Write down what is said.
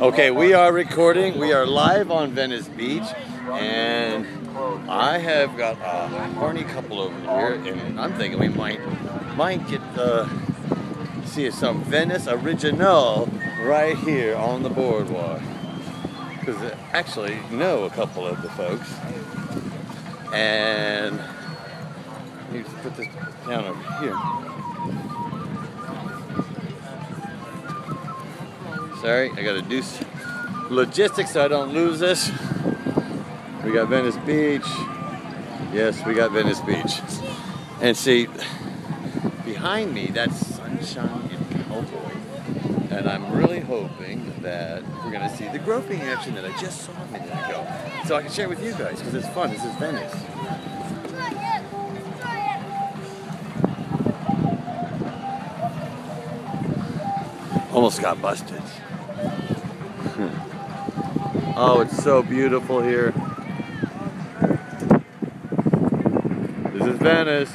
Okay, we are recording. We are live on Venice Beach, and I have got a horny couple over here, and I'm thinking we might might get uh, see some Venice original right here on the boardwalk. Because I actually know a couple of the folks, and I need to put this down over here. Sorry, I gotta do logistics so I don't lose this. We got Venice Beach. Yes, we got Venice Beach. And see, behind me, that's Sunshine and Cowboy. And I'm really hoping that we're gonna see the groping action that I just saw a minute ago. So I can share with you guys, because it's fun. This is Venice. Almost got busted. Oh, it's so beautiful here. This is Venice.